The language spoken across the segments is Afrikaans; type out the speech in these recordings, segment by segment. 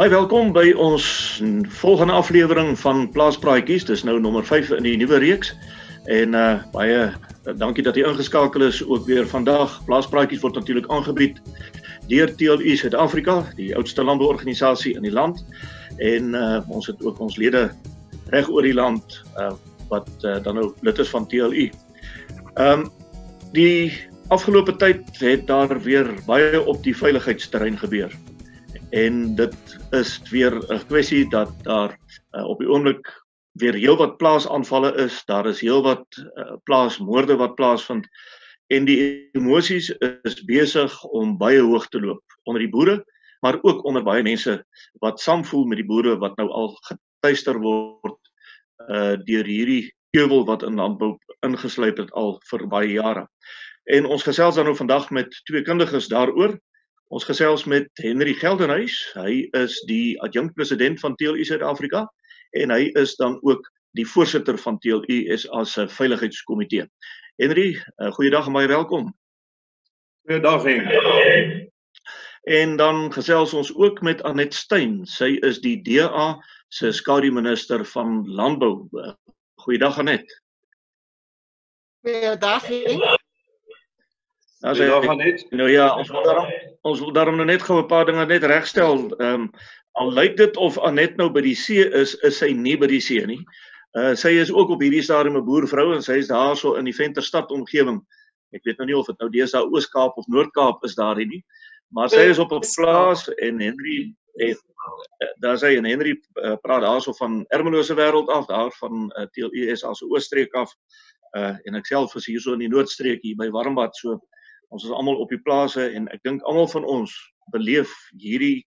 Baie welkom by ons volgende aflewering van Plaaspraatjies. Dis nou nommer 5 in die nuwe reeks. En uh baie uh, dankie dat jy ingeskakel is ook weer vandag. Plaaspraatjies word natuurlik aangebied deur TLU Suid-Afrika, die oudste landbouorganisasie in die land. En uh ons het ook ons lede reg oor die land uh wat uh, dan nou lid is van TLU. Ehm um, die afgelope tyd het daar weer baie op die veiligheidsterrein gebeur en dit is weer 'n kwessie dat daar uh, op die oomblik weer heelwat plaasaanvalle is, daar is heelwat uh, plaasmoorde wat plaasvind en die emosies is besig om baie hoog te loop onder die boere, maar ook onder baie mense wat saamvoel met die boere wat nou al getuister word uh deur hierdie keuwel wat in landbou ingesluip het al vir baie jare. En ons gesels dan nou vandag met twee kundiges daaroor. Ons gesels met Henry Geldenhuys. Hy is die adjunkpresident van TLU Suid-Afrika en hy is dan ook die voorsitter van TLU as 'n veiligheidskomitee. Henry, uh, goeiedag en baie welkom. Goeiedag Henry. En dan gesels ons ook met Anet Steyn. Sy is die DA se skaduminister van landbou. Goeiedag Anet. Goeiedag Henry. Nou sê ja, net. Nou ja, ons wil daarom ons wil daarom nou net gou 'n paar dinge net regstel. Ehm um, al lyk dit of Anet nou by die see is, is sy nie by die see nie. Uh sy is ook op hierdie stadium 'n boervrou en sy is daarso in die Venterstad omgewing. Ek weet nou nie of dit nou deesdae Oos-Kaap of Noord-Kaap is daar nie. Maar sy is op 'n plaas en Henry het eh, daar sê en Henry uh, praat daarso van Ermelose wêreld af, daar van uh, TLUS as Ooststreek af. Uh en ek self is hierso in die Noordstreek hier by Warmbad so Ons is almal op die plase en ek dink almal van ons beleef hierdie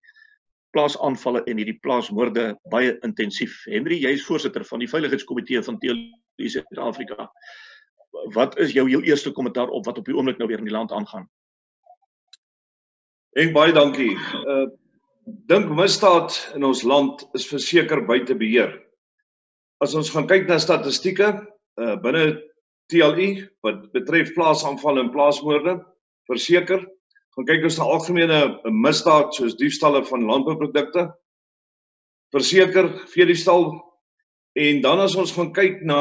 plaasaanvalle en hierdie plaasmoorde baie intensief. Henry, jy is voorsitter van die veiligheidskomitee van TLC Suid-Afrika. Wat is jou heel eerste kommentaar op wat op die oomblik nou weer in die land aangaan? Ek baie dankie. Uh dink misdaad in ons land is verseker buite beheer. As ons gaan kyk na statistieke uh binne TLU wat betref plaasaanvalle en plaasmoorde, verseker. Gaan kyk ons na algemene misdaad soos diefstalle van landbouprodukte. Verseker veediefstal en dan as ons gaan kyk na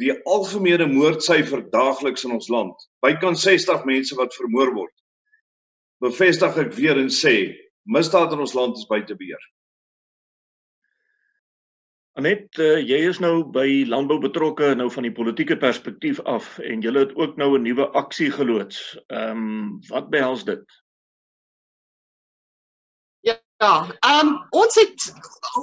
die algemene moordsyfer daagliks in ons land, bykans 60 mense wat vermoor word. Bevestig ek weer en sê, misdaad in ons land is buite beheer. Anet, uh, jy is nou by landbou betrokke nou van die politieke perspektief af en jy het ook nou 'n nuwe aksie geloods. Ehm um, wat behels dit? Ja, ehm um, ons het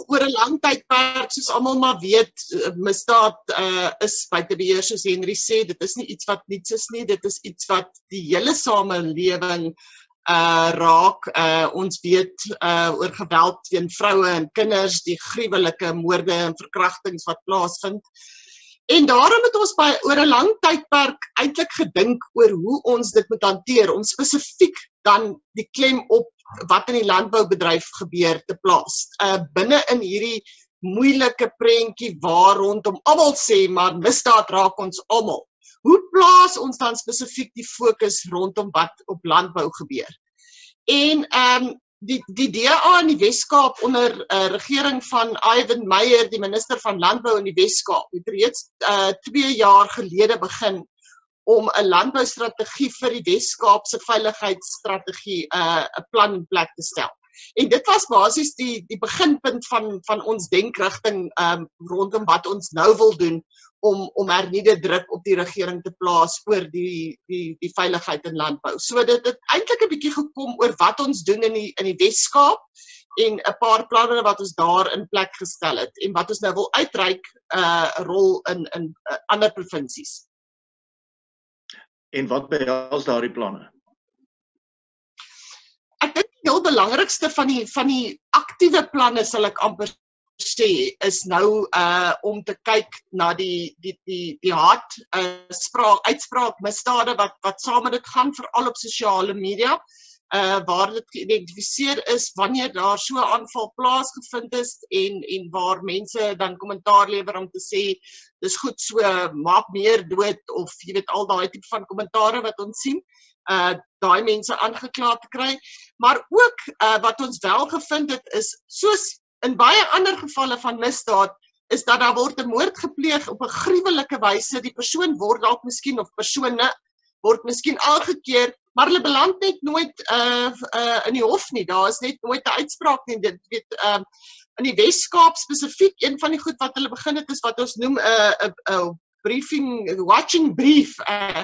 oor 'n lang tydperk soos almal maar weet, misdaad uh, is buite beheer soos Henry sê, dit is nie iets wat niets is nie, dit is iets wat die hele samelewing uh raak uh ons weet uh oor geweld teen vroue en kinders die gruwelike moorde en verkrachtings wat plaasvind. En daarom het ons by oor 'n lang tydperk eintlik gedink oor hoe ons dit moet hanteer om spesifiek dan die klem op wat in die landboubedryf gebeur te plaas. Uh binne in hierdie moeilike prentjie waar rondom almal sê maar misdaad raak ons almal hoe plaas ons dan spesifiek die fokus rondom wat op landbou gebeur. En ehm um, die die DA in die Wes-Kaap onder 'n uh, regering van Ivan Meyer, die minister van landbou in die Wes-Kaap, het reeds uh 2 jaar gelede begin om 'n landboustrategie vir die Wes-Kaap se veiligheidsstrategie uh 'n plan in plek te stel. En dit was basies die die beginpunt van van ons denkrigting um rondom wat ons nou wil doen om om hernieude druk op die regering te plaas oor die die die veiligheid in landbou. So dit het eintlik 'n bietjie gekom oor wat ons doen in die in die Wes-Kaap en 'n paar planne wat ons daar in plek gestel het en wat ons nou wil uitreik 'n uh, rol in in uh, ander provinsies. En wat behels daardie planne? Heel belangrikste van die van die aktiewe planne sal ek amper sê is nou uh om te kyk na die die die die hart uh spraak uitspraak misdade wat wat saam met dit gaan veral op sosiale media uh waar dit geïdentifiseer is wanneer daar so 'n aanval plaasgevind is en en waar mense dan kommentaar lewer om te sê dis goed so maak meer dood of jy weet al daai tipe van kommentare wat ons sien uh daai mense aangekla te kry maar ook uh wat ons wel gevind het is soos in baie ander gevalle van misdaad is dat daar word 'n moord gepleeg op 'n gruwelike wyse die persoon word dalk miskien of persone word miskien aangekeer maar hulle beland net nooit uh uh in die hof nie. Daar is net nooit 'n uitspraak nie. Dit weet um uh, in die Wes-Kaap spesifiek een van die goed wat hulle begin het is wat ons noem 'n uh, 'n uh, uh, briefing watching brief uh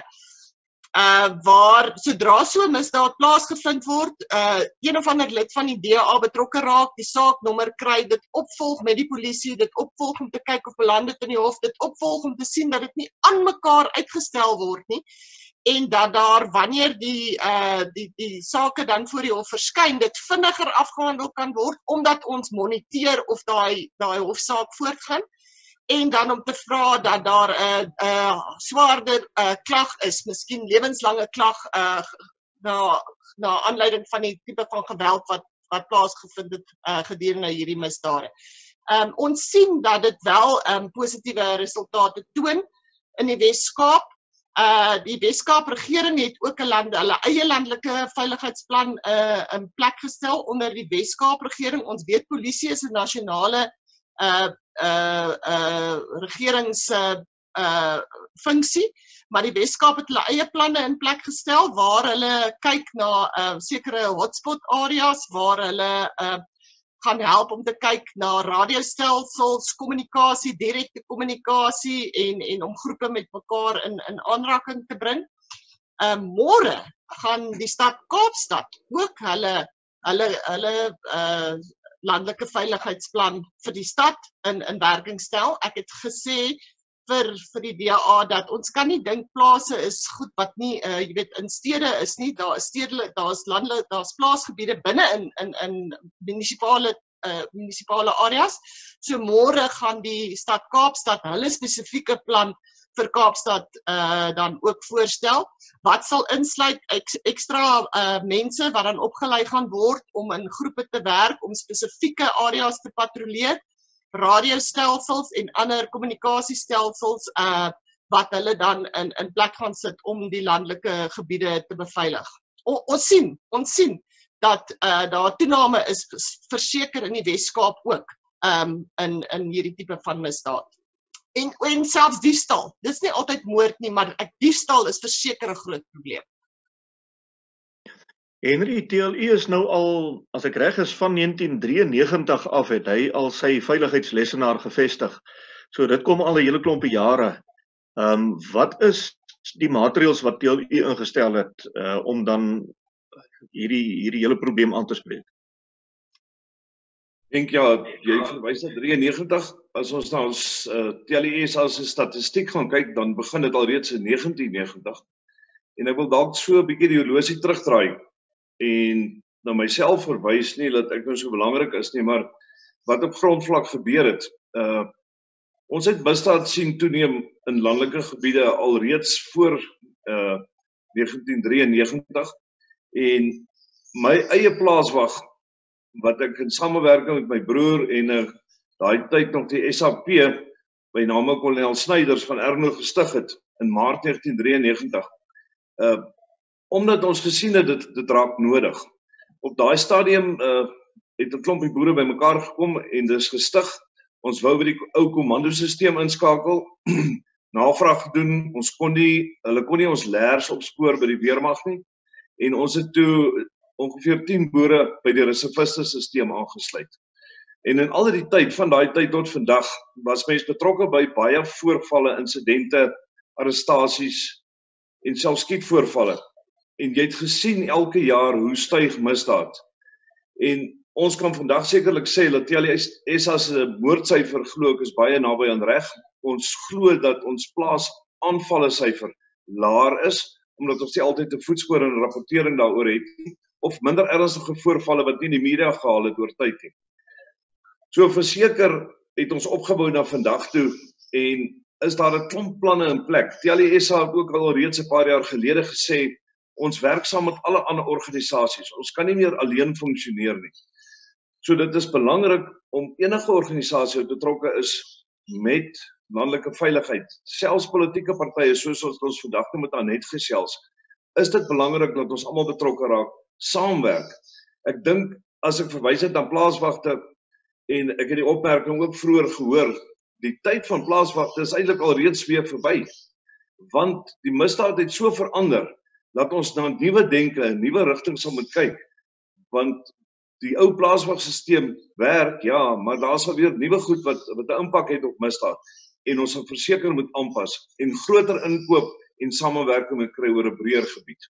uh waar sodra so 'n misdaad plaasgevind word, uh een of ander lid van die DA betrokke raak, die saaknommer kry, dit opvolg met die polisie, dit opvolg om te kyk of beland dit in die hof, dit opvolg om te sien dat dit nie aan mekaar uitgestel word nie en dat daar wanneer die uh die die sake dan voor die hof verskyn dit vinniger afgehandel kan word omdat ons moniteer of daai daai hofsaak voortgaan en dan om te vra dat daar 'n uh, 'n uh, swaarder uh, klag is, miskien lewenslange klag uh na na aanleiding van die tipe van geweld wat wat plaasgevind het uh, gedurende hierdie misdade. Um ons sien dat dit wel um positiewe resultate toon in die Wes-Kaap uh die Weskaap regering het ook 'n land hulle eie landelike veiligheidsplan uh in plek gestel onder die Weskaap regering. Ons weet polisie is 'n nasionale uh uh uh regerings uh uh funksie, maar die Weskaap het hulle eie planne in plek gestel waar hulle kyk na uh sekere hotspot areas waar hulle uh gaan help om te kyk na radiostelsels, kommunikasie, direkte kommunikasie en en om groepe met mekaar in in aanraking te bring. Uh, môre gaan die stad Kaapstad ook hulle hulle hulle uh landelike veiligheidsplan vir die stad in in werking stel. Ek het gesê vir vir die DA dat ons kan nie dink plase is goed wat nie uh, jy weet in stede is nie daar is stedelike daar's landelike daar's plaasgebiede binne in in in munisipale uh, munisipale areas so môre gaan die stad Kaapstad hulle spesifieke plan vir Kaapstad uh dan ook voorstel wat sal insluit ek, ekstra uh mense wat dan opgelei gaan word om in groepe te werk om spesifieke areas te patrolleer radiostelsels en ander kommunikasiestelsels uh wat hulle dan in in plek gaan sit om die landelike gebiede te beveilig. O, ons sien, ons sien dat uh daar toename is verseker in die Wes-Kaap ook um in in hierdie tipe van misdaad. En en selfs diefstal. Dis nie altyd moord nie, maar ek diefstal is verseker 'n groot probleem. Henry TLU is nou al as ek reg is van 1993 af het hy al sy veiligheidslesenaar gevestig. So dit kom al 'n hele klompe jare. Ehm um, wat is die maatreëls wat TLU ingestel het uh om dan hierdie hierdie hele probleem aan te spreek? Dink ja, jy verwys na 93 as ons na ons uh, TLU se statistiek gaan kyk, dan begin dit alreeds in 1990. En ek wil dalk so 'n bietjie die horlosie terugdraai en na myself verwys nie dat ek nou so belangrik is nie, maar wat op grondvlak gebeur het. Uh ons het misdaad sien toeneem in landelike gebiede alreeds voor uh 1993 en my eie plaaswag wat ek in samewerking met my broer en 'n uh, daai tyd nog die SAP by name kolonel Snyders van Erno gestig het in Maart 1993. Uh omdat ons gesien het dit dit raak nodig. Op daai stadium uh het 'n klompie boere bymekaar gekom en dis gestig. Ons wou by die ou komandosisteem inskakel. Navraag gedoen. Ons kon nie hulle kon nie ons leers opspoor by die weermag nie. En ons het toe ongeveer 10 boere by die reserviste stelsel aangesluit. En in al die tyd van daai tyd tot vandag was mense betrokke by baie voorvalle, insidente, arrestasies en selfs skietvoorvalle en jy het gesien elke jaar hoe styg misdaad. En ons kan vandag sekerlik sê dat TLSA se moordsyfer glo ek is baie naby aan reg. Ons glo dat ons plaas aanvalle syfer laer is omdat ons nie altyd 'n voetspoor en rapportering daaroor het nie of minder ernstige voorvalle wat nie in die media gehaal het oor tyd nie. So verseker het ons opgebou na vandag toe en is daar 'n klomp planne in plek. TLSA het ook al reeds 'n paar jaar gelede gesê Ons werk saam met alle ander organisasies. Ons kan nie meer alleen funksioneer nie. So dit is belangrik om enige organisasie wat betrokke is met landelike veiligheid, selfs politieke partye soos ons ons vandag met Anet gesels, is dit belangrik dat ons almal betrokke raak, saamwerk. Ek dink as ek verwys het na plaaswagte en ek het die opmerking ook vroeër gehoor, die tyd van plaaswagte is eintlik al reeds weer verby. Want die misdaad het so verander dat ons na nuwe denke, nuwe rigtings moet kyk. Want die ou plaaswagstelsel werk, ja, maar daar's alweer nuwe goed wat wat 'n impak het op misdaad en ons moet verseker moet aanpas en groter inkoop en samewerking moet kry oor 'n breër gebied.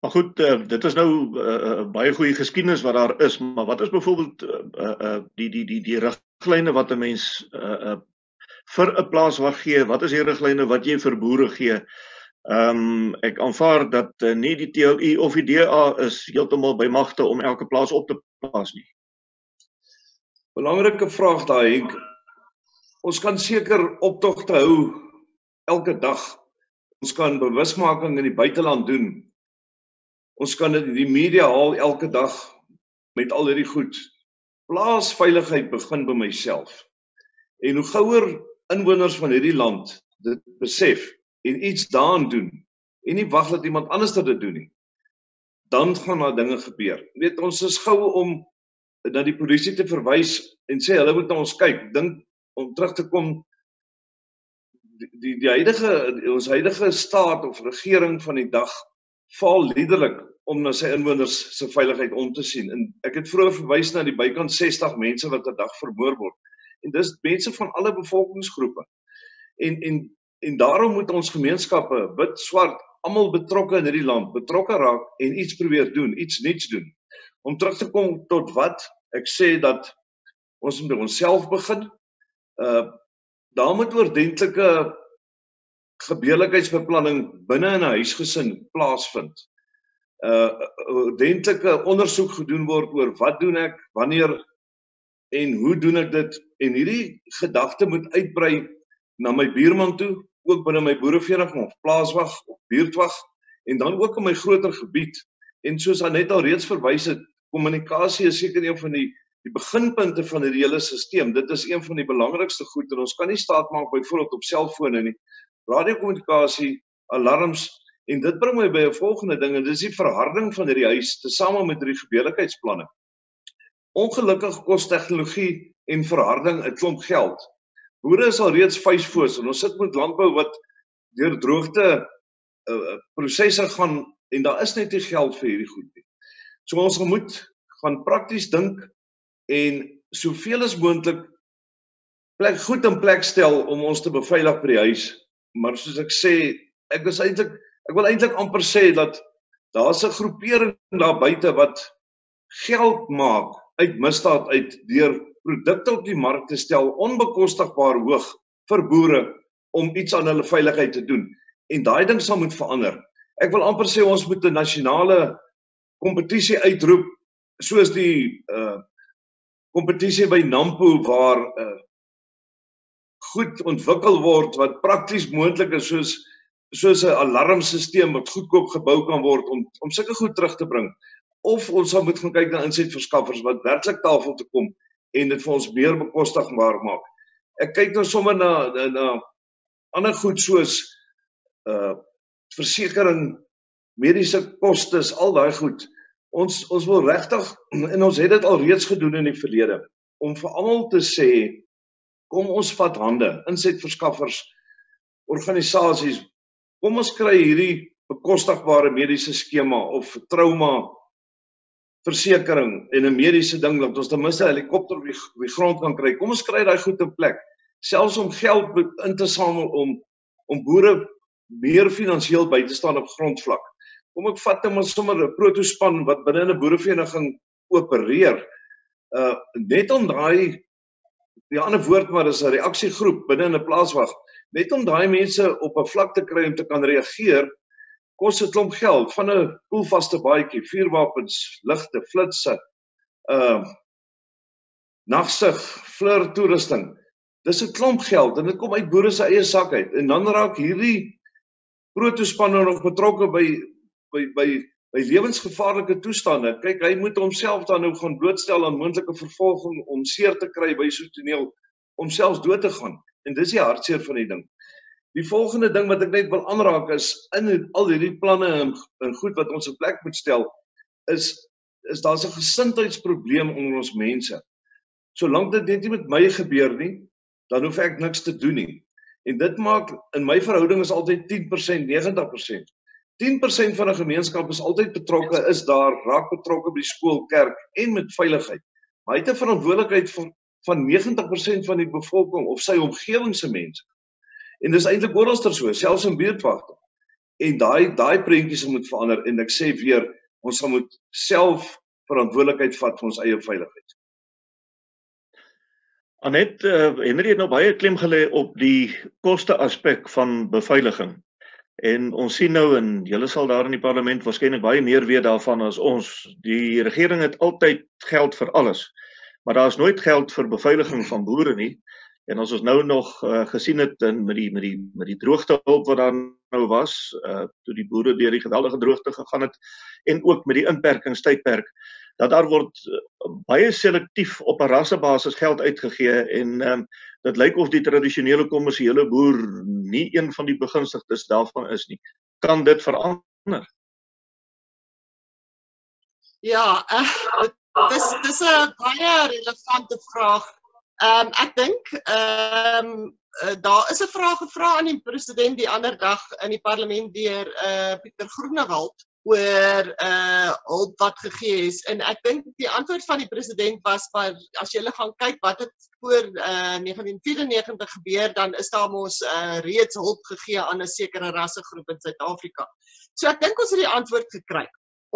Maar goed, uh, dit is nou 'n uh, uh, baie goeie geskiedenis wat daar is, maar wat is byvoorbeeld uh, uh, die die die die riglyne wat 'n mens uh, uh, vir 'n plaaswag gee? Wat is die riglyne wat jy vir boere gee? Ehm um, ek aanvaar dat uh, nie die TLU of die DA is heeltemal by magte om elke plaas op te pas nie. Belangrike vraag daai Henk. Ons kan seker optogte hou elke dag. Ons kan bewusmaking in die buiteland doen. Ons kan dit die media haal elke dag met al hierdie goed. Plaasveiligheid begin by myself. En hoe gouer inwoners van hierdie land dit besef en iets daaraan doen en nie wag dat iemand anders dit doen nie, dan gaan daar dinge gebeur. Jy weet ons is gou om na die polisie te verwys en sê hulle moet na ons kyk. Dink om terug te kom die die, die huidige ons huidige staat of regering van die dag val liderlik om na sy inwoners se veiligheid om te sien. En ek het vroeër verwys na die bykans 60 mense wat 'n dag vermoor word. En dis mense van alle bevolkingsgroepe. En en en daarom moet ons gemeenskappe wit, swart, almal betrokke in hierdie land betrokke raak en iets probeer doen, iets nuuts doen. Om terug te kom tot wat ek sê dat ons moet by onsself begin uh daar moet oordentlike gebeurlikheidsbeplanning binne in 'n huisgesin plaasvind. Uh oordentlike ondersoek gedoen word oor wat doen ek, wanneer en hoe doen ek dit en hierdie gedagte moet uitbrei na my buurman toe, ook binne my boerevereniging of plaaswag of buurtwag en dan ook in my groter gebied. En soos Anet al reeds verwys het, kommunikasie is seker een van die die beginpunte van hierdie hele stelsel. Dit is een van die belangrikste goed en ons kan nie staat maak byvoorbeeld op selfone nie. Radiokommunikasie, alarms en dit bring my by 'n volgende ding en dis die verharding van hierdie huis tesame met hierdie gebeurlikheidsplanne. Ongelukkig kos tegnologie en verharding 'n klomp geld. Boere is al reeds vuisfoos en ons sit met landbou wat deur droogte uh, prosesse gaan en daar is net nie geld vir hierdie goed nie. So ons moet gaan prakties dink en soveel as moontlik plek goed in plek stel om ons te beveilig by die huis. Maar soos ek sê, ek is eintlik ek wil eintlik amper sê dat daar's 'n groepering daar buite wat geld maak uit misdaad uit deur produkte op die mark te stel onbekostigbaar hoog vir boere om iets aan hulle veiligheid te doen. En daai ding sal moet verander. Ek wil amper sê ons moet 'n nasionale kompetisie uitroep soos die uh kompetisie by Nampo waar uh goed ontwikkel word wat prakties moontlik is soos soos 'n alarmstelsel wat goedkoop gebou kan word om om sulke goed terug te bring of ons sal moet gaan kyk na insetverskaffers wat werklik tafel te kom en dit vir ons meer bekostigbaar maak. Ek kyk nou sommer na na, na ander goed soos uh versekerings, mediese kostes, al daai goed ons ons wil regtig en ons het dit al reeds gedoen in die verlede om vir almal te sê kom ons vat hande insetverskaffers organisasies. Kom ons kry hierdie bekostigbare mediese skema of trauma versekering en 'n mediese ding dat ons ten minste 'n helikopter op die, op die grond kan kry. Kom ons kry daai goed in plek. Selfs om geld in te samel om om boere meer finansiëel by te staan op grondvlak. Kom ek vat net maar sommer 'n protospan wat binne 'n boerevereniging opereer. Uh net om daai die ander woord maar is 'n reaksiegroep binne 'n plaaswag. Net om daai mense op 'n vlak te kry om te kan reageer, kos dit klomp geld van 'n koelvaste baadjie, vuurwapens, ligte, flitsse, uh nagsig, fleur toerusting. Dis 'n klomp geld en dit kom uit boere se eie sak uit. En dan raak hierdie protoespanne nog betrokke by by by by lewensgevaarlike toestande. Kyk, hy moet homself dan nou gaan blootstel aan moontlike vervolging om seer te kry by so 'n toneel om selfs dood te gaan. En dis die hartseer van die ding. Die volgende ding wat ek net wil aanraak is in al hierdie planne en, en goed wat ons op plek moet stel is is daar's 'n gesindheidsprobleem onder ons mense. Solank dit net nie met my gebeur nie, dan hoef ek niks te doen nie. En dit maak in my verhouding is altyd 10%, 90%. 10% van 'n gemeenskap is altyd betrokke, is daar raak betrokke by skool, kerk en met veiligheid. Maar hy het 'n verantwoordelikheid van van 90% van die bevolking of sy omgewing se mense. En dis eintlik oralster so, selfs in buurtwagte. En daai daai prentjies moet verander en ek sê weer, ons gaan moet self verantwoordelikheid vat vir ons eie veiligheid. Anet, uh, Henry het nou baie klem gelê op die koste aspek van beveiliging. En ons sien nou en julle sal daar in die parlement waarskynlik baie meer weet daarvan as ons. Die regering het altyd geld vir alles. Maar daar is nooit geld vir beveiliging van boere nie. En as ons nou nog uh, gesien het in met die met die met die droogtehulp wat daar nou was, uh toe die boere deur die geweldige droogte gegaan het en ook met die inperkingstydperk dat daar word uh, baie selektief op 'n rassebasis geld uitgegee en ehm um, dit lyk of die tradisionele kommersiële boer nie een van die begunstigdes daarvan is nie. Kan dit verander? Ja, uh, dis dis 'n baie relevante vraag. Ehm um, ek dink ehm um, uh, daar is 'n vraag gevra aan die president die ander dag in die parlement deur uh Pieter Groenewald oor uh hulp wat gegee is en ek dink die antwoord van die president was vir as jy gaan kyk wat het voor uh 1994 gebeur dan is daar mos uh reeds hulp gegee aan 'n sekere rassegroep in Suid-Afrika. So ek dink ons het die antwoord gekry.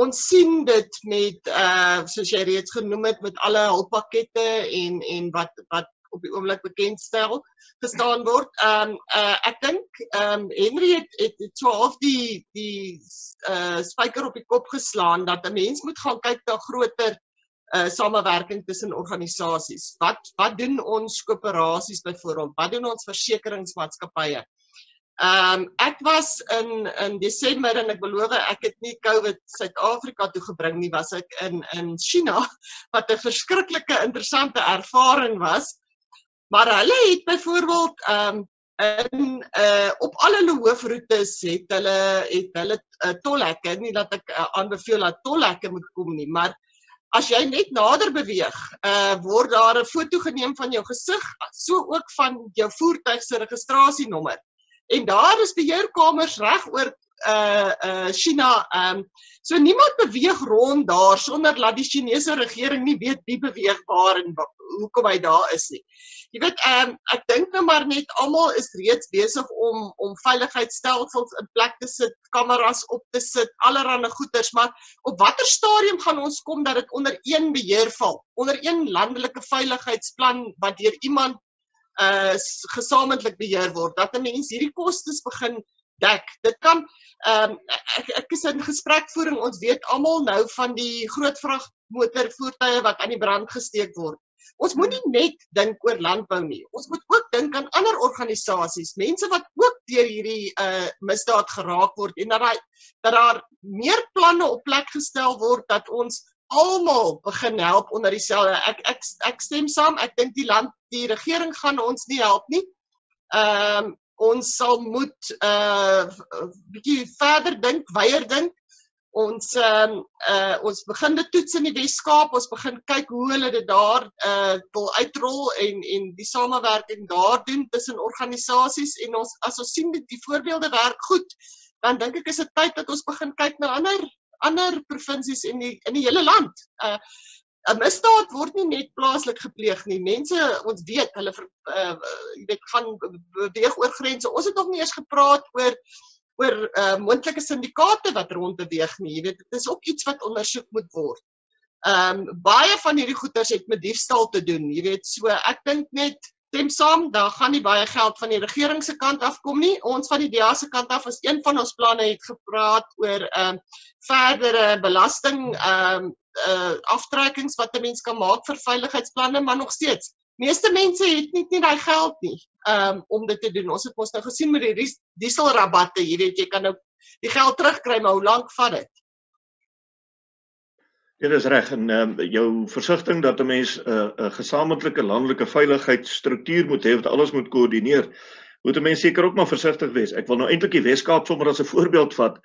Ons sien dit met uh soos jy reeds genoem het met alle hulppakkette en en wat wat op die oomblik bekendstel gestaan word. Ehm um, uh, ek dink ehm um, Henry het het, het so half die die uh spyker op die kop geslaan dat 'n mens moet gaan kyk na groter uh samewerking tussen organisasies. Wat wat doen ons koöperasies byvoorbeeld? Wat doen ons versekeringsmaatskappye? Ehm um, ek was in in Desember en ek beloof ek het nie COVID Suid-Afrika toe gebring nie, was ek in in China wat 'n verskriklike interessante ervaring was. Maar hulle het byvoorbeeld ehm um, in uh op al hulle hoofroetes het hulle het hulle uh, tolhekke nie dat ek uh, aanbeveel dat tolhekke moet kom nie maar as jy net nader beweeg uh word daar 'n foto geneem van jou gesig so ook van jou voertuig se registrasienommer. En daar is beheerkamers reg oor uh uh China um so niemand beweeg rond daar sonder dat die Chinese regering nie weet wie beweeg waar en hoekom hy daar is nie. Jy weet um ek dink nou maar net almal is reeds besig om om veiligheidsstelsels in plek te sit, kameras op te sit, allerlei goeders, maar op watter stadium gaan ons kom dat dit onder een beheer val, onder een landelike veiligheidsplan wat deur iemand uh gesamentlik beheer word dat 'n mens hierdie kostes begin dek. Dit kan ehm um, ek ek is in gesprekvoering. Ons weet almal nou van die groot vragmotorvoertuie wat aan die brand gesteek word. Ons moet nie net dink oor landbou nie. Ons moet ook dink aan ander organisasies, mense wat ook deur hierdie uh misdaad geraak word en dat daai dat daar meer planne op plek gestel word dat ons almal begin help onder dieselfde. Ek ek ek stem saam. Ek dink die land, die regering gaan ons nie help nie. Ehm um, ons sal moet uh bietjie verder dink, weier dink. Ons ehm um, uh ons begin dit toets in die Wes-Kaap. Ons begin kyk hoe hulle dit daar uh wil uitrol en en die samewerking daar doen tussen organisasies en ons as ons sien dit die voorbeelde werk goed, dan dink ek is dit tyd dat ons begin kyk na ander ander provinsies in die die hele land. Uh 'n misdaad word nie net plaaslik gepleeg nie. Mense, ons weet, hulle uh jy weet gaan beweeg oor grense. Ons het nog nie eens gepraat oor oor uh moontlike syndikaate wat rond beweeg nie. Jy weet, dit is ook iets wat ondersoek moet word. Um baie van hierdie goederes het met diefstal te doen. Jy weet, so ek dink net stem saam, daar gaan nie baie geld van die regering se kant af kom nie. Ons van die DEA se kant af is een van ons planne het gepraat oor ehm um, verdere belasting ehm um, uh aftrekkings wat 'n mens kan maak vir veiligheidsplanne, maar nog steeds meeste mense het nie nie daai geld nie um, om dit te doen. Ons het mos nou gesien met die dieselrabatte, jy weet jy kan nou die geld terugkry, maar hoe lank vat dit? Dit is reg en um, jou versigtiging dat 'n mens 'n uh, 'n uh, gesamentlike landelike veiligheidsstruktuur moet hê wat alles moet koördineer. Moet 'n mens seker ook maar versigtig wees. Ek wil nou eintlik die Weskaap sommer as 'n voorbeeld vat.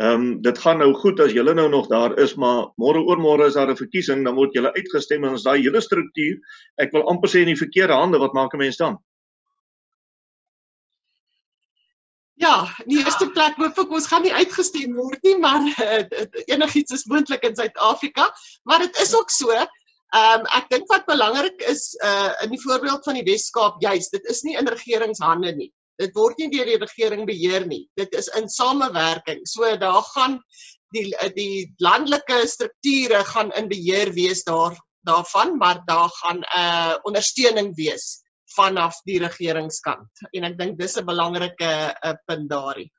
Ehm um, dit gaan nou goed as julle nou nog daar is, maar môre oormôre is daar 'n verkiesing, dan word julle uitgestem en ons daai hele struktuur, ek wil amper sê in die verkeerde hande, wat maak 'n mens dan? Ja, die eerste plek hoop ek ons gaan nie uitgestem word nie, maar uh, enigiets is moontlik in Suid-Afrika, maar dit is ook so. Ehm um, ek dink wat belangrik is uh in die voorbeeld van die Wes-Kaap juis, dit is nie in regeringshande nie. Dit word nie deur die regering beheer nie. Dit is in samewerking. So daar gaan die die landelike strukture gaan in beheer wees daar daarvan, maar daar gaan 'n uh, ondersteuning wees vanaf die regeringskant en ek dink dis 'n belangrike uh, punt daarin.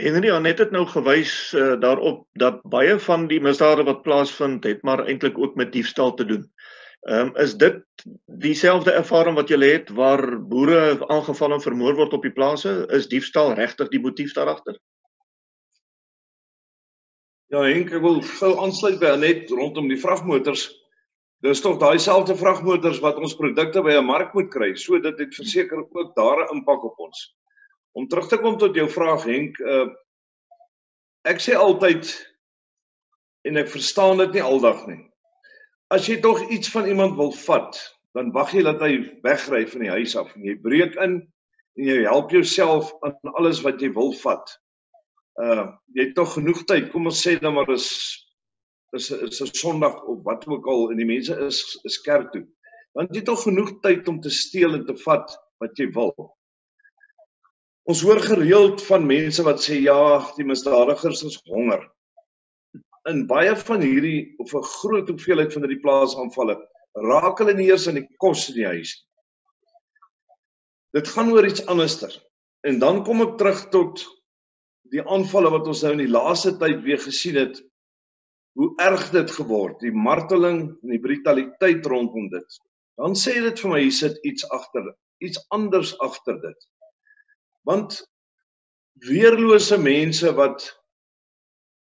Henry het net nou gewys uh, daarop dat baie van die misdade wat plaasvind het maar eintlik ook met diefstal te doen. Ehm um, is dit dieselfde ervaring wat jy het waar boere aangeval en vermoor word op die plase? Is diefstal regtig die motief daar agter? Ja, Henk, ek wil gou aansluit by net rondom die vragmotors. Dis tog daai selfde vragmotors wat ons produkte by 'n mark moet kry, so dit het verseker ook daar 'n impak op ons. Om terug te kom tot jou vraag Henk, uh ek sê altyd en ek verstaan dit nie aldag nie. As jy tog iets van iemand wil vat, dan wag jy dat hy wegry van die huis af en jy breek in en jy help jouself aan alles wat jy wil vat. Uh jy het tog genoeg tyd, kom ons sê dan maar is is is 'n Sondag of wat ook al en die mense is is kerk toe. Dan het jy tog genoeg tyd om te steel en te vat wat jy wil. Ons hoor gereeld van mense wat sê ja, die misdadigers is honger. In baie van hierdie of 'n groot hoeveelheid van hierdie plaasaanvalle raak hulle nie eers aan die kos in die huis nie. Dit gaan oor iets anderster. En dan kom ek terug tot die aanvalle wat ons nou in die laaste tyd weer gesien het hoe erg dit geword, die marteling en die brutaliteit rondom dit. Dan sê dit vir my hier sit iets agter, iets anders agter dit. Want weerlose mense wat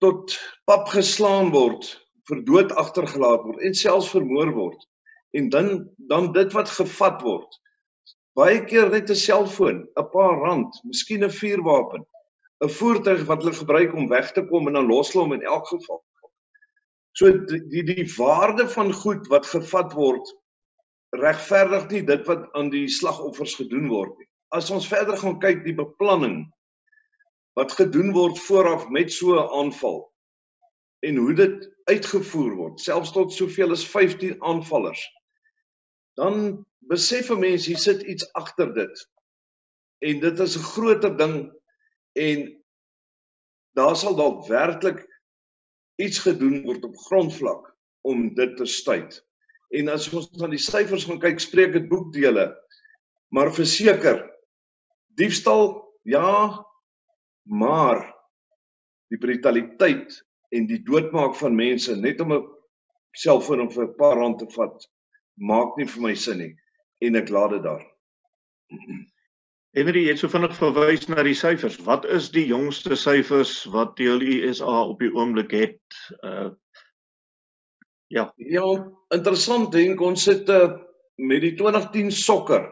tot pap geslaan word, vir dood agtergelaat word en selfs vermoor word. En dan dan dit wat gevat word. Baie keer net 'n selfoon, 'n paar rand, miskien 'n vuurwapen, 'n voertuig wat hulle gebruik om weg te kom en dan los hulle hom in elk geval. So die die waarde van goed wat gevat word regverdig nie dit wat aan die slagoffers gedoen word nie. As ons verder gaan kyk die beplanning wat gedoen word vooraf met so 'n aanval en hoe dit uitgevoer word, selfs tot soveel as 15 aanvallers. Dan besef 'n mens hier sit iets agter dit. En dit is 'n groter ding en daar sal dalk werklik iets gedoen word op grondvlak om dit te stuit. En as ons na die syfers gaan kyk, spreek dit boekdele. Maar verseker, diefstal ja, maar die brutaliteit en die doodmaak van mense net om 'n selfoon of 'n paar rand te vat, maak nie vir my sin nie en ek laat dit daar. Henry het so vinnig verwys na die syfers. Wat is die jongste syfers wat TLU SA op die oomblik het? Uh Ja. Ja, interessant dink ons sit uh, met die 2010 sokker.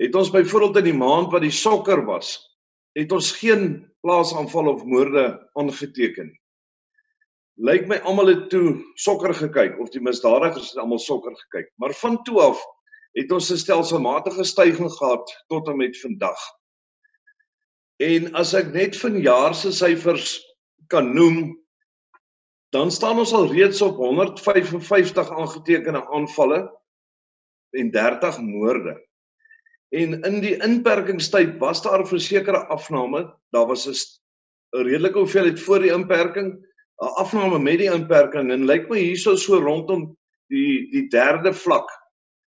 Het ons byvoorbeeld in die maand wat die sokker was, het ons geen plaasaanval of moorde aangeteken nie. Lyk my almal het toe sokker gekyk of die misdadigers het almal sokker gekyk. Maar van toe af het ons 'n stelselmatige stygings gehad tot en met vandag. En as ek net vanjaar se syfers kan noem, dan staan ons al reeds op 155 aangetekende aanvalle en 30 moorde. En in die inperkingstyd was daar 'n versekerde afname. Daar was 'n redelike hoeveelheid voor die inperking, 'n afname met die inperking en lyk my hierso so rondom die die derde vlak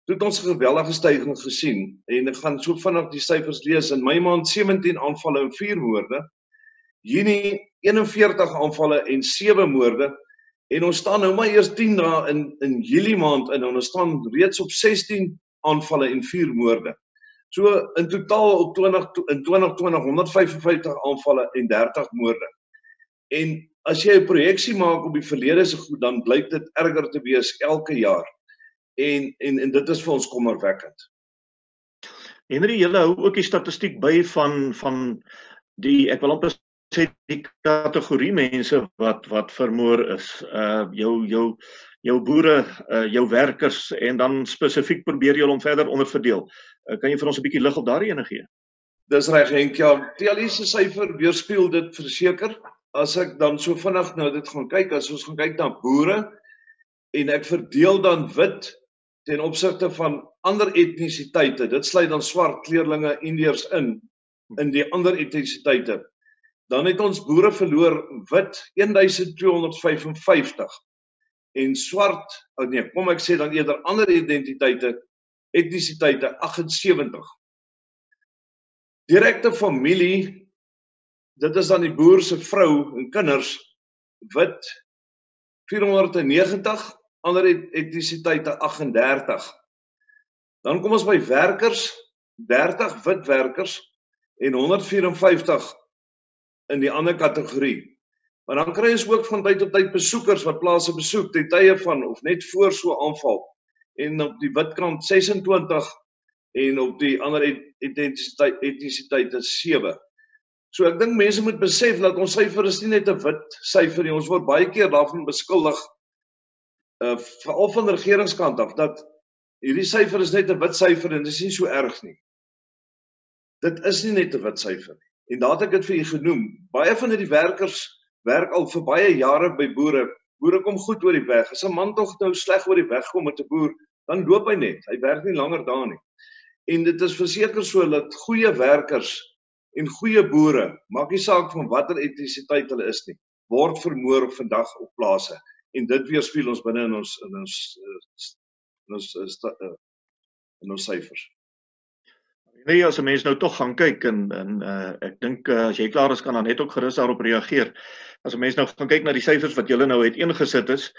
Toe het ons 'n geweldige stygings gesien en ek gaan so vinnig die syfers lees in my maand 17 aanvalle en 4 moorde. Junie 41 aanvalle en 7 moorde En ons staan nou maar eers 10 dae in in Julie maand in en ons staan reeds op 16 aanvalle en 4 moorde. So in totaal op 20 in 2020 155 aanvalle en 30 moorde. En as jy 'n projeksie maak op die verlede se goed dan blyk dit erger te wees elke jaar. En en en dit is vir ons kommerwekkend. Henry, jy hou ook die statistiek by van van die ek wil amper sê die kategorie mense wat wat vermoor is. Uh jou jou jou boere, uh jou werkers en dan spesifiek probeer jy hom verder onderverdeel. Uh, kan jy vir ons 'n bietjie lig op daardie ene gee? Dis reg Henk, ja. TLS se syfer weerspieël dit verseker. As ek dan so vinnig nou dit gaan kyk, as ons gaan kyk na boere en ek verdeel dan wit ten opsigte van ander etnisiteite. Dit sluit dan swart kleurlinge Indiërs in in die ander etnisiteite dan het ons boere verloor wit 1255 en swart oh nee kom ek sê dan eerder ander identiteite etnisiteite 78 direkte familie dit is dan die boer se vrou en kinders wit 490 ander etnisiteite 38 dan kom ons by werkers 30 wit werkers en 154 in die ander kategorie. Maar dan kry ons ook van tyd tot tyd besoekers wat plase besoek ten tye van of net voor so aanval. En op die witkant 26 en op die ander identiteit etnisiteit is 7. So ek dink mense moet besef dat ons syfer is nie net 'n wit syfer nie. Ons word baie keer daarvan beskuldig uh veral van regeringskant af dat hierdie syfer is net 'n wit syfer en dit is nie so erg nie. Dit is nie net 'n wit syfer nie. En daar het ek dit vir u genoem. Baie van hierdie werkers werk al vir baie jare by boere. Boere kom goed oor die weg. As 'n man tog nou sleg oor die weg kom met 'n boer, dan loop hy net. Hy werk nie langer daar nie. En dit is verseker so dat goeie werkers en goeie boere, maak nie saak van watter etnisiteit hulle is nie, word vermoor vandag op plase. En dit weerspieël ons binne in ons in ons in ons in ons, in ons syfers. Nee, as 'n mens nou tog gaan kyk en en uh, ek dink uh, as jy klaar is kan dan net ook gerus daarop reageer. As 'n mens nou gaan kyk na die syfers wat julle nou het ingesit is,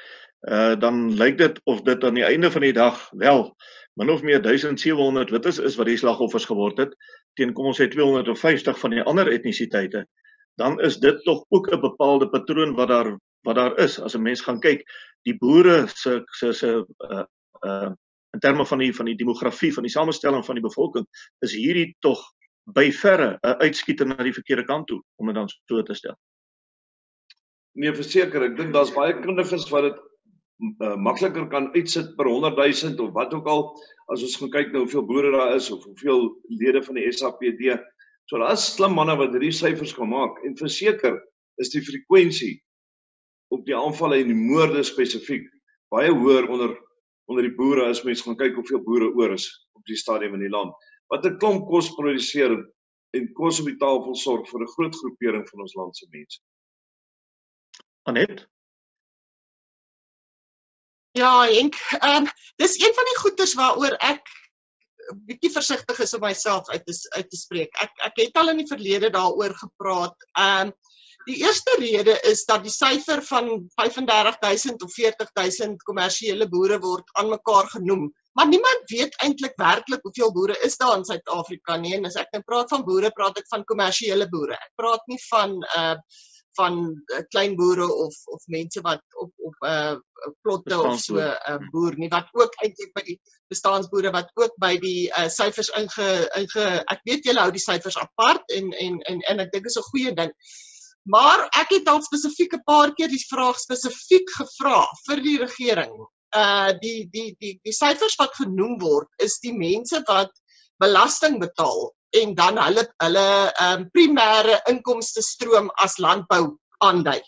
uh, dan lyk dit of dit aan die einde van die dag wel min of meer 1700 wit is, is wat die slagoffers geword het teen kom ons sê 250 van die ander etnisiteite. Dan is dit tog ook 'n bepaalde patroon wat daar wat daar is. As 'n mens gaan kyk, die boere se se se uh uh in terme van die van die demografie van die samestelling van die bevolking is hierdie tog by verre 'n uitskieter na die verkeerde kant toe om dit dan so te stel. Nee, verseker, ek dink daar's baie kundiges wat dit uh, makliker kan uitsit per 100 000 of wat ook al as ons gaan kyk nou hoeveel boere daar is of hoeveel lede van die SAPD. So daar's slim manne wat hierdie syfers kan maak en verseker is die frekwensie op die aanvalle en die moorde spesifiek baie hoër onder onder die boere as mens gaan kyk hoeveel boere oor is op die stadium in die land. Wat 'n klomp kos produseer en kos op die tafel sorg vir 'n groot groepering van ons land se mense. Anet Ja, Henk, ehm um, dis een van die goeters waaroor ek bietjie versigtig is om myself uit te uit te spreek. Ek ek het al in die verlede daaroor gepraat. Ehm um, Die eerste rede is dat die syfer van 35000 of 40000 kommersiële boere word aan mekaar genoem. Maar niemand weet eintlik werklik hoeveel boere is daar in Suid-Afrika nie. En as ek nou praat van boere, praat ek van kommersiële boere. Ek praat nie van uh van uh, klein boere of of mense wat op op 'n uh, plotte of so 'n uh, boer nie wat ook eintlik by die bestaansboere wat ook by die uh, syfers inge inge ek weet julle hou die syfers apart en en en en ek dink is 'n goeie ding. Maar ek het al spesifiek 'n paar keer die vraag spesifiek gevra vir die regering. Uh die die die die syfers wat genoem word is die mense wat belasting betaal en dan hulle hulle um primêre inkomste stroom as landbou aandui.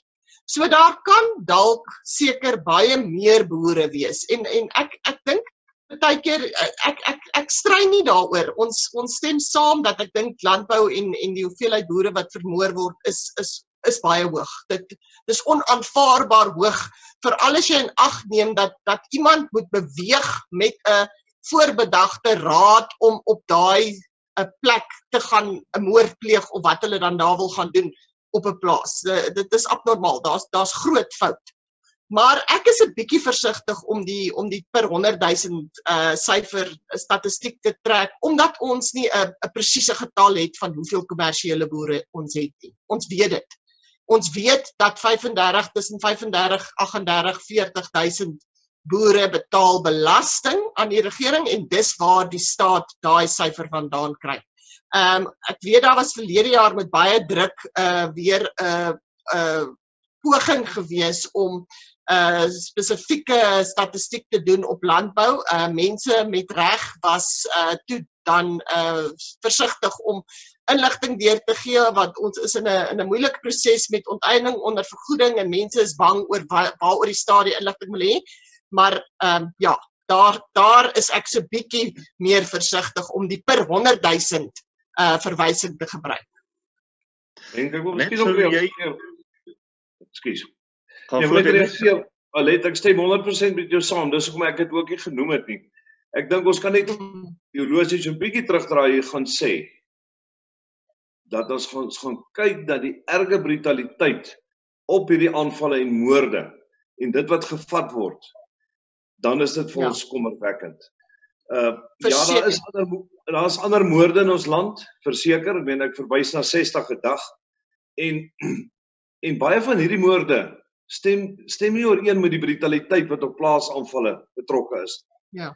So daar kan dalk seker baie meer boere wees en en ek ek dink partykeer ek ek ek stry nie daaroor. Ons ons stem saam dat ek dink landbou en en die hoeveelheid boere wat vermoor word is is is baie hoog. Dit dis onaanvaarbaar hoog vir alles jy in ag neem dat dat iemand moet beweeg met 'n voorbedagte raad om op daai 'n plek te gaan 'n moord pleeg of wat hulle dan daar wil gaan doen op 'n plaas. Dit is abnormaal. Daar's daar's groot fout. Maar ek is 'n bietjie versigtig om die om die per 100 000 uh syfer statistiek te trek omdat ons nie 'n 'n presiese getal het van hoeveel kommersiële boere ons het nie. Ons weet dit. Ons weet dat 35 tussen 35 38 40 000 boere betaal belasting aan die regering en dis waar die staat daai syfer vandaan kry. Ehm um, ek weet daar was verlede jaar met baie druk uh weer 'n uh, 'n uh, poging gewees om 'n uh, spesifieke statistiek te doen op landbou. Uh mense met reg was uh toe dan uh versigtig om inligting deur te gee want ons is in 'n in 'n moeilike proses met onteiening onder vergoeding en mense is bang oor waaroor wa die stadie inligting wil hê maar ehm um, ja, daar daar is ek so bietjie meer versigtig om die per 100 000 uh verwysing te gebruik. Dink ek wil miskien ook jy Ekskuus. Kan jy net sê al het ek stem 100% met jou saam, dis hoekom ek dit ook nie genoem het nie. Ek dink ons kan net die horlosie so 'n bietjie terugdraai en gaan sê dat ons gaan ons gaan kyk dat die erge brutaliteit op hierdie aanvalle en moorde en dit wat gevat word dan is dit vir ja. ons kommerwekkend. Uh ja, daar is ander daar's ander moorde in ons land, verseker, ek meen ek verwys na 60 gedag en en baie van hierdie moorde stem stem nie ooreen met die brutaliteit wat op plaasaanvalle betrokke is. Ja.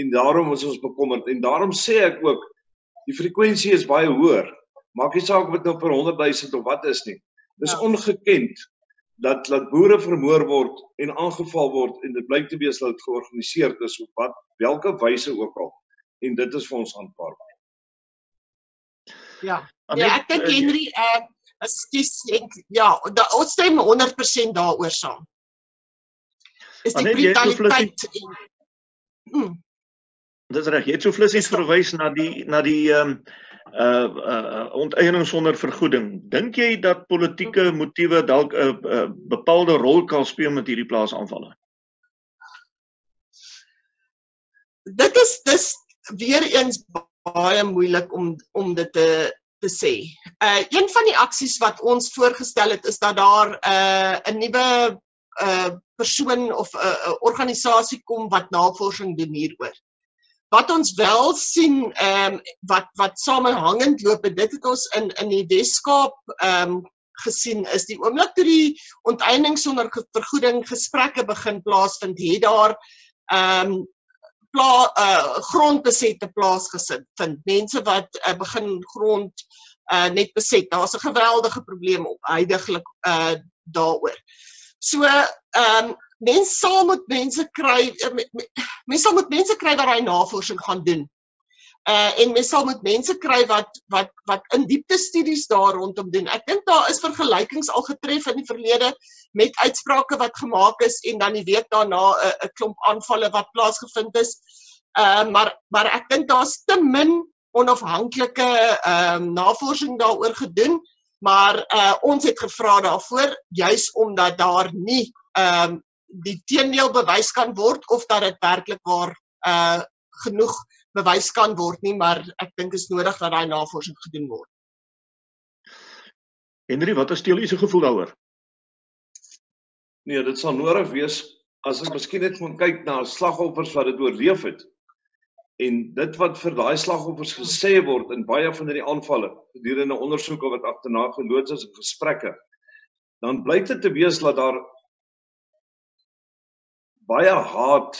En daarom is ons bekommerd en daarom sê ek ook die frekwensie is baie hoër. Maak nie saak of dit nou per 100 000 of wat is nie. Dis ja. ongekend dat dat boere vermoor word en aangeval word en dit blyk te wees dat dit georganiseer is op wat watter wyse ook al en dit is vir ons aanvaarbaar. Ja. Ja, ek dink Henry uh ekskuus ek ja, da, ons stem 100% daaroor saam. Is die brutaliteit en hmm. Dis reg, jy het so flissies verwys na die na die ehm um, uh uh onteiening sonder vergoeding. Dink jy dat politieke motiewe dalk 'n uh, uh, bepaalde rol kan speel met hierdie plaasaanvalle? Dit is dis weer eens baie moeilik om om dit te te sê. Uh een van die aksies wat ons voorgestel het is dat daar 'n uh, 'n nuwe uh persoon of 'n uh, organisasie kom wat navorsing doen hieroor wat ons wel sien ehm um, wat wat samehangend loop en dit het ons in in die Weskaap ehm um, gesien is die oomblik toe die onteiening sonder vergoeding gesprekke begin plaasvind het daar ehm um, pla uh grondbesette plaasgesit vind. Mense wat uh, begin grond uh net beset. Daar's 'n geweldige probleem op heidaglik uh daaroor. So ehm um, mense sal moet mense kry eh, mense sal moet mense kry wat daai navorsing gaan doen. Uh en mense sal moet mense kry wat wat wat in diepte studies daar rondom doen. Ek dink daar is vergelykings al getref in die verlede met uitsprake wat gemaak is en dan die week daarna 'n uh, 'n klomp aanvalle wat plaasgevind is. Uh maar maar ek dink daar's te min onafhanklike ehm uh, navorsing daaroor gedoen maar uh ons het gevra daarvoor juis omdat daar nie ehm um, die teendeel bewys kan word of dat dit werklik waar uh genoeg bewys kan word nie, maar ek dink is nodig dat daai navorsing gedoen word. Henry, wat is steel u se gevoel daaroor? Nee, dit sal nodig wees as ek miskien net moet kyk na slagoffers wat dit oorleef het. En dit wat vir daai slagoffers gesê word in baie van hierdie aanvalle gedurende ondersoeke wat agterna geloods is en gesprekke, dan blyk dit te wees dat daar baie haat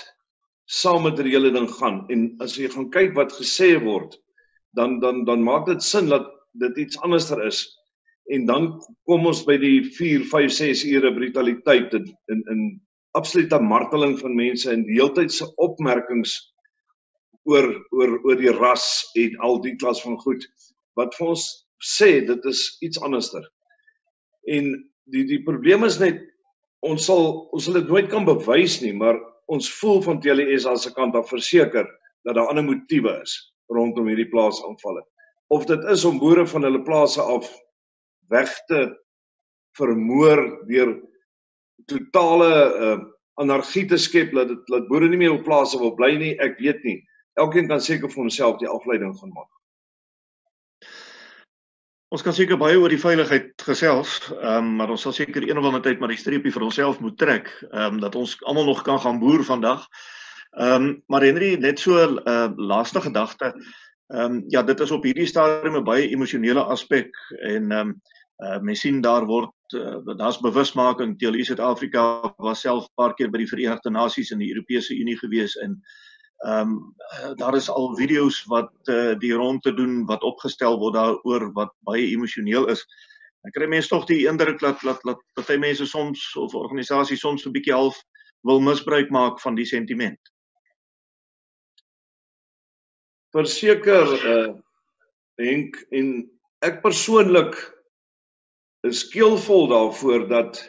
saam met die hele ding gaan. En as jy gaan kyk wat gesê word dan dan dan maak dit sin dat dit iets anderster is. En dan kom ons by die 4 5 6 ure brutaliteit in in, in absolute marteling van mense en die heeltydse opmerkings oor oor oor die ras en al die klas van goed wat vir ons sê dit is iets anderster. En die die probleem is net ons sal ons sal dit nooit kan bewys nie, maar ons voel van TLS as 'n kant af verseker dat daar ander motiewe is rondom hierdie plaasaanvalle. Of dit is om boere van hulle plase af weg te vermoor deur totale uh, anargie te skep dat dit dat boere nie meer op plase wil bly nie, ek weet nie. Elkeen kan seker vir homself die afleiding gaan maak. Ons kan seker baie oor die veiligheid gesels, ehm um, maar ons sal seker een of ander tyd maar die streepie vir onsself moet trek, ehm um, dat ons almal nog kan gaan boer vandag. Ehm um, maar Henry, net so 'n uh, laaste gedagte. Ehm um, ja, dit is op hierdie stadium 'n baie emosionele aspek en ehm um, uh, mens sien daar word uh, daar's bewusmaking. TLU Suid-Afrika was self 'n paar keer by die Verenigde Nasies en die Europese Unie gewees en Ehm um, daar is al video's wat uh, die rond te doen wat opgestel word daaroor wat baie emosioneel is. Ek kry mense tog die indruk dat dat dat party mense soms of organisasies soms 'n bietjie half wil misbruik maak van die sentiment. Verseker uh Henk en ek persoonlik is skeelvol daarvoor dat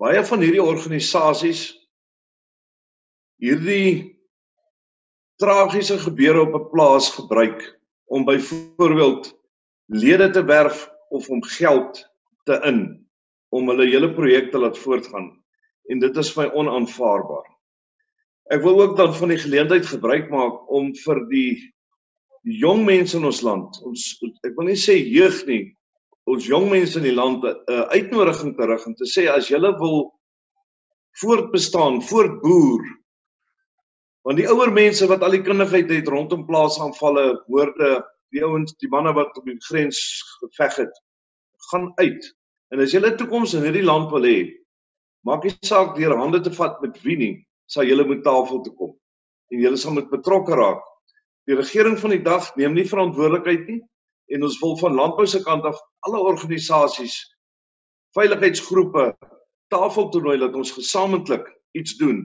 baie van hierdie organisasies hierdie tragiese gebeure op 'n plaas gebruik om byvoorbeeld lede te werf of om geld te in om hulle hele projek te laat voortgaan en dit is my onaanvaarbaar. Ek wil ook dan van die geleentheid gebruik maak om vir die jong mense in ons land, ons ek wil nie sê jeug nie, ons jong mense in die land 'n uitnodiging te rig en te sê as julle wil voortbestaan, voortboer, Want die ouer mense wat al die kundigheid het rondom plaasaanvalle, moorde, die ouens, die manne wat op die grens geveg het, gaan uit. En as julle toekoms in hierdie land wil hê, maak nie saak deur hande te vat met wie nie, sal julle moet tafel toe kom. En julle sal moet betrokke raak. Die regering van die dag neem nie verantwoordelikheid nie en ons wil van landbou se kant af alle organisasies, veiligheidsgroepe tafel toenooi dat ons gesamentlik iets doen,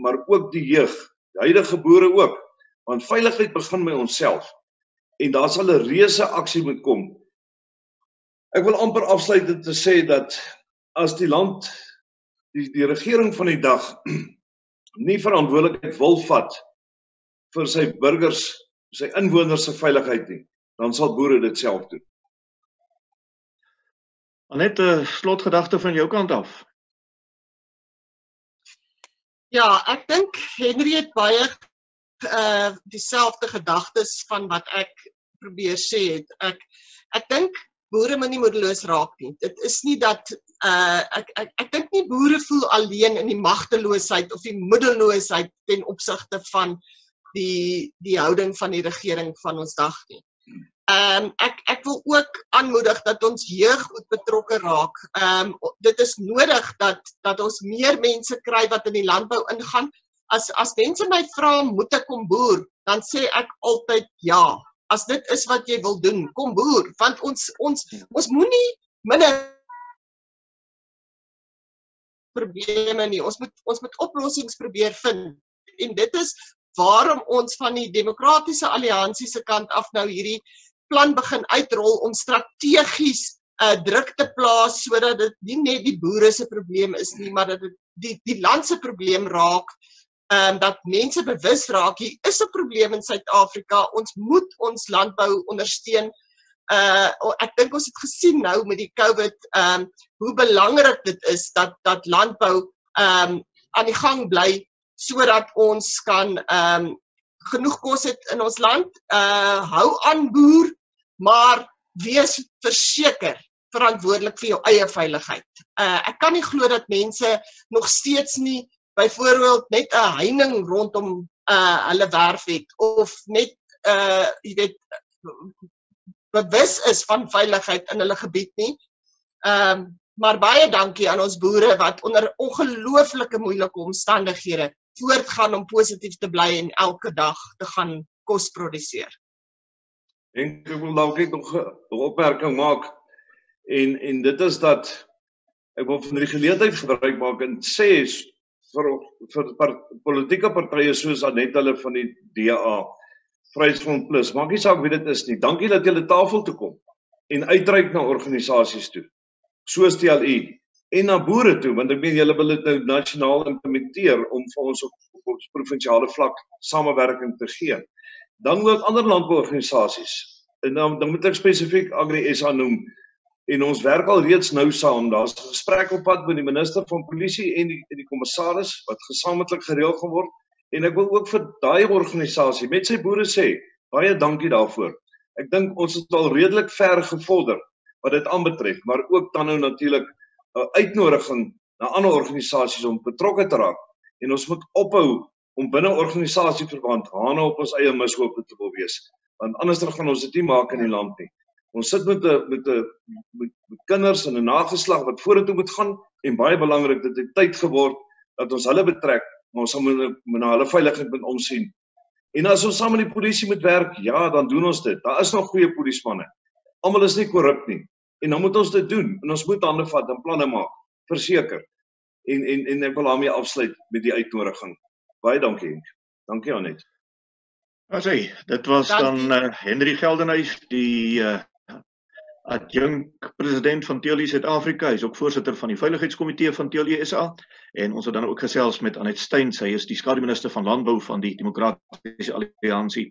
maar ook die jeug die huidige boere ook want veiligheid begin by onsself. En daar sal 'n reuse aksie moet kom. Ek wil amper afsluit dit te sê dat as die land die die regering van die dag nie verantwoordelikheid wil vat vir sy burgers sy inwoners se veiligheid nie dan sal boere dit self doen. Net 'n slotgedagte van jou kant af Ja, ek dink Henry het baie uh dieselfde gedagtes van wat ek probeer sê het. Ek ek dink boere moet nie moedeloos raak nie. Dit is nie dat uh ek ek ek dink nie boere voel alleen in die magteloosheid of die moedeloosheid ten opsigte van die die houding van die regering van ons dag nie. Ehm um, ek ek wil ook aanmoedig dat ons jeug moet betrokke raak. Ehm um, dit is nodig dat dat ons meer mense kry wat in die landbou ingaan. As as mense my vra moet ek kom boer, dan sê ek altyd ja. As dit is wat jy wil doen, kom boer want ons ons ons moenie minder probleme nie. Ons moet ons moet oplossings probeer vind. En dit is waarom ons van die demokratiese alliansie se kant af nou hierdie plan begin uitrol om strategies uh druk te plaas sodat dit nie net die boere se probleem is nie, maar dat dit die die land se probleem raak. Ehm um, dat mense bewus raak hier is 'n probleem in Suid-Afrika. Ons moet ons landbou ondersteun. Uh ek dink ons het gesien nou met die COVID ehm um, hoe belangrik dit is dat dat landbou ehm um, aan die gang bly sodat ons kan ehm um, genoeg kos het in ons land. Uh hou aan boer, maar wees verseker verantwoordelik vir jou eie veiligheid. Uh ek kan nie glo dat mense nog steeds nie byvoorbeeld net 'n heining rondom uh hulle werf het of net uh jy weet bewus is van veiligheid in hulle gebied nie. Ehm um, maar baie dankie aan ons boere wat onder ongelooflike moeilike omstandighede voortgaan om positief te bly en elke dag te gaan kos produseer. En ek wil dalk net nog 'n opmerking maak en en dit is dat ek wil van die geleentheid gebruik maak en sê vir vir par, politieke partye soos net hulle van die DA Vryheidsfront Plus, maak nie saak wie dit is nie. Dankie dat julle tafel toe kom en uitreik na organisasies toe. Soos die LU en na boere toe want ek meen julle wil dit nou nasionaal implementeer om vir ons op, op provinsiale vlak samewerking te gee. Dan ook ander landbouorganisasies. En dan dan moet ek spesifiek Agri SA noem en ons werk al reeds nou saam. Daar's 'n gesprek op pad met die minister van polisie en die en die kommissaris wat gesamentlik gereël geword en ek wil ook vir daai organisasie met sy boere sê baie dankie daarvoor Ek dink ons het al redelik ver gevorder wat dit aanbetref, maar ook dan nou natuurlik 'n uitnodiging na ander organisasies om betrokke te raak. En ons moet ophou om binne organisasieverband hane op ons eie mishoop te wil wees, want anders dan gaan ons dit nie maak in die land nie. Ons sit met 'n met 'n met, met kinders en 'n nageslag wat vorentoe moet gaan en baie belangrik dit het tyd geword dat ons hulle betrek, maar ons moet na hulle veiligheid moet omsien En as ons saam met die polisie moet werk, ja, dan doen ons dit. Daar is nog goeie polismanne. Almal is nie korrup nie. En dan moet ons dit doen. En ons moet hande vat en planne maak. Verseker. En en en ek wil daarmee afsluit met die uitnodiging. Baie dankie Henk. Dankie Anet. Asai, dit was dankie. dan uh, Henry Geldenhuys die uh, adjunk president van TLE Suid-Afrika, hy is ook voorsitter van die veiligheidskomitee van TLE SA en ons het dan ook gesels met Anet Steyn, sy is die skademinister van landbou van die Demokratiese Alliansie.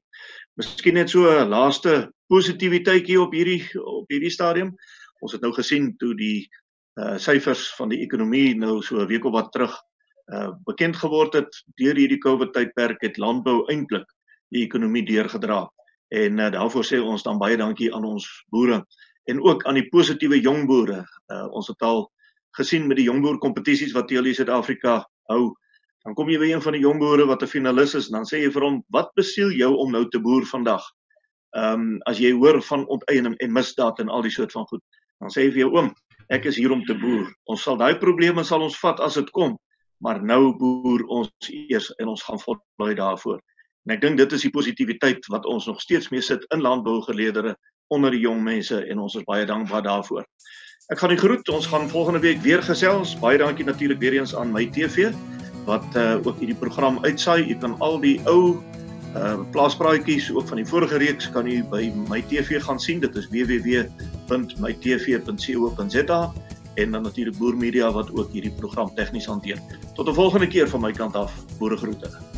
Miskien net so 'n laaste positiwiteitjie op hierdie op hierdie stadium. Ons het nou gesien toe die uh syfers van die ekonomie nou so 'n week of wat terug uh bekend geword het deur hierdie COVID tydperk het landbou eintlik die ekonomie deurgedra. En uh, daarvoor sê ons dan baie dankie aan ons boere en ook aan die positiewe jong boere. Uh, ons het al gesien met die jong boer kompetisies wat TLE Suid-Afrika hou. Dan kom jy by een van die jong boere wat 'n finalis is en dan sê jy vir hom, "Wat besiel jou om nou te boer vandag?" Ehm um, as jy hoor van onteiening en misdaad en al die soort van goed, dan sê jy vir jou oom, "Ek is hier om te boer. Ons sal daai probleme sal ons vat as dit kom, maar nou boer ons eers en ons gaan volbly daarvoor." En ek dink dit is die positiwiteit wat ons nog steeds mee sit in landbougeleerdere onder die jong mense en ons is baie dankbaar daarvoor. Ek gaan u groet. Ons gaan volgende week weer gesels. Baie dankie natuurlik weer eens aan my TV wat uh, ook hierdie program uitsaai. U kan al die ou uh plaaspraatjies ook van die vorige reeks kan u by my TV gaan sien. Dit is www.mytv.co.za en dan natuurlik Boer Media wat ook hierdie program tegnies hanteer. Tot 'n volgende keer van my kant af. Boere groete.